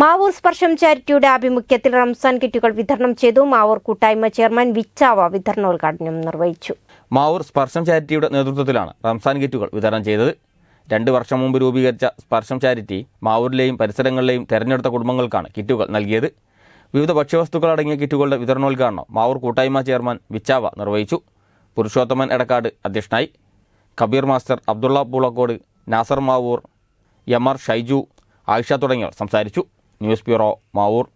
മാവൂർ സ്പർശം ചാരിറ്റിയുടെ ആഭിമുഖ്യത്തിൽ റംസാൻ കിറ്റുകൾ വിതരണം ചെയ്തു. മാവൂർ കൂട്ടായ്മ ചെയർമാൻ വിച്ചാവ വിതരണോദ്ഘാടനം നിർവഹിച്ചു. മാവൂർ സ്പർശം ചാരിറ്റിയുടെ നേതൃത്വത്തിലാണ് റംസാൻ കിറ്റുകൾ വിതരണം ചെയ്തത്. രണ്ട് വർഷം മുമ്പ് രൂപീകരിച്ച സ്പർശം ചാരിറ്റി മാവൂരിലെയും പരിസരങ്ങളിലെയും തെരഞ്ഞെടുത്ത കുടുംബങ്ങൾക്കാണ് കിറ്റുകൾ നൽകിയത്. വിവിധ ഭക്ഷ്യവസ്തുക്കൾ അടങ്ങിയ കിറ്റുകളുടെ വിതരണോദ്ഘാടനം മാവൂർ കൂട്ടായ്മ ചെയർമാൻ വിച്ചാവ നിർവഹിച്ചു. പുരുഷോത്തമൻ എടക്കാട് അധ്യക്ഷനായി. Kabeer master Abdulla Poolakkode Nasar Mavoor M R Shaiju Ayisha തുടങ്ങിയവർ സംസാരിച്ചു. news piro maur.